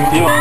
你提